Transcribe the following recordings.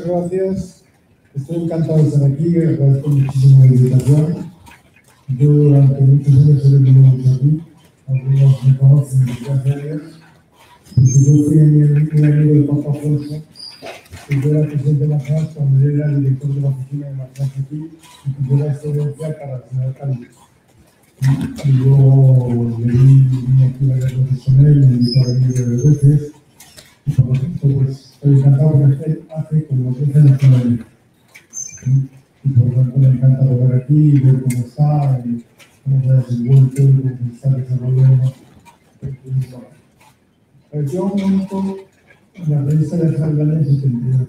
gracias. Estoy encantado de estar aquí, agradezco muchísimo la invitación. Yo durante muchos años he venido aquí, algunos me conocen desde hace años. Yo fui un amigo de Papa Alfonso, que yo era presidente de la FAS cuando él era director de la oficina de la aquí, y que yo era para el señor Cali. Y yo le di veces con él, me invitó a venir varias veces, lo tanto, pues estoy encantado de que hace como 10 años que no Y por lo tanto me encanta volver aquí y ver cómo está, y cómo se desenvuelto, y cómo está desarrollando. Yo monto la revista de del año 78,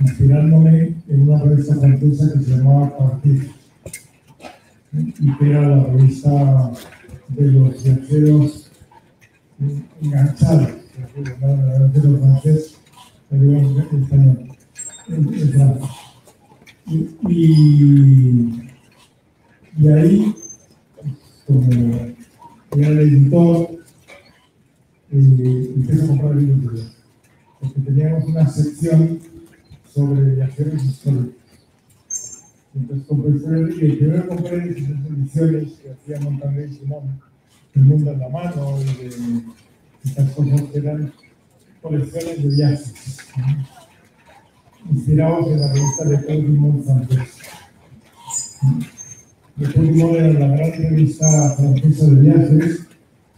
inspirándome en una revista francesa que se llamaba Partir, y que era la revista de los viajeros enganchados, el español, Y, y, y, ahí, como era el editor, eh, empecé a comprar porque teníamos una sección sobre viajeros históricos. Entonces compré el primero compré esas ediciones que hacía Montaner y Simón, El Mundo en la Mano, y de las cosas eran colecciones de viajes, inspirados en la revista de Paul francés. De Paul era la gran revista francesa de viajes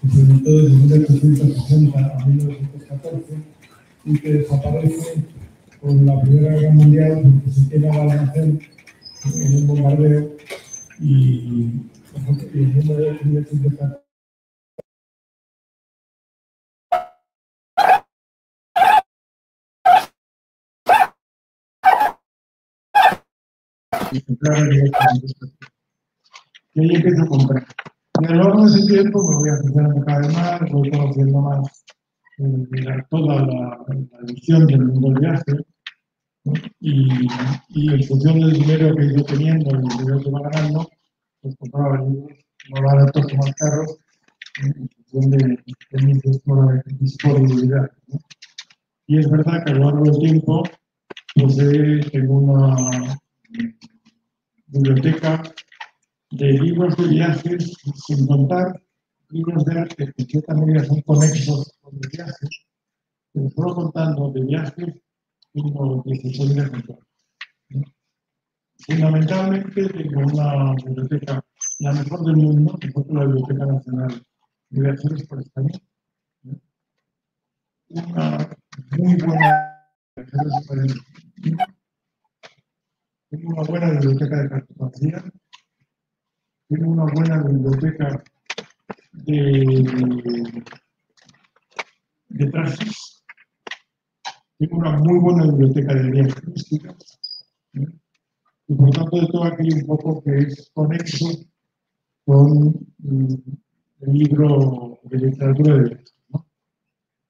que se editó desde 1860 a 1914 y que desaparece con la Primera Guerra Mundial porque se queda al almacén en un bombardeo y, y en 1914 y ahí empiezo a comprar. Y a lo largo de ese tiempo me voy acercando cada vez más, voy conociendo más toda la, la visión del mundo del viaje. Y, y, en función del dinero que he ido teniendo, el dinero que va ganando, pues compraba libros más baratos que más caros, en función de, de disponibilidad. Y es verdad que a lo largo del tiempo, pues eh, tengo una biblioteca de libros de viajes, sin contar libros de arte que en cierta medida son conexos con los viajes, pero solo contando de viajes, tengo 16.000 ejemplares. Fundamentalmente tengo una biblioteca, la mejor del mundo, que es la Biblioteca Nacional de Viajeros por España. Una muy buena tengo una buena biblioteca de cartografía, tengo una buena biblioteca de, de trajes, tengo una muy buena biblioteca de viajes turísticas, ¿eh? y por tanto de todo aquello un poco que es conexo con mm, el libro de literatura de.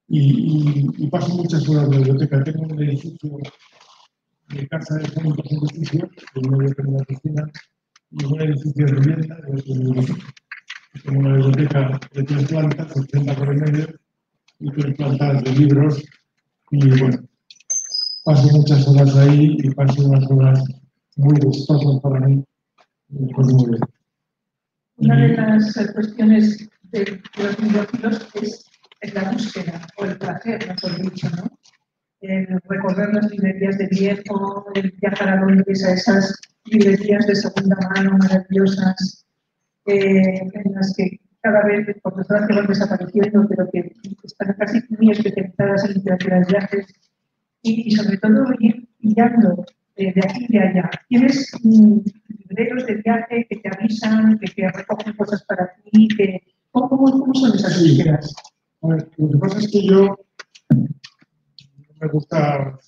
Y, y, y, paso muchas horas en la biblioteca. Tengo un edificio de casa de fondos de edificio, de medio de una piscina, y un edificio de vivienda, con una biblioteca de tres plantas, 80 por el medio, y tres plantas de libros, y bueno, paso muchas horas ahí y paso unas horas muy gustosas para mí, pues muy bien. Una de las cuestiones de los bibliófilos es la búsqueda, o el placer, mejor dicho, ¿no? Recorrer las librerías de viejo, viajar a Londres a esas librerías de segunda mano maravillosas, eh, en las que cada vez, por desgracia, van desapareciendo, pero que están casi muy especializadas en literatura de viajes, y, y sobre todo ir pillando eh, de aquí y de allá. Tienes mm, libreros de viaje que te avisan, que te recogen cosas para ti, que, ¿cómo, cómo son esas búsquedas? lo que pasa es que yo me gusta,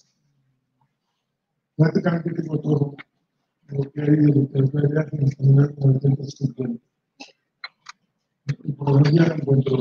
prácticamente tengo todo lo que hay de en español con el tiempo Y por lo no encuentro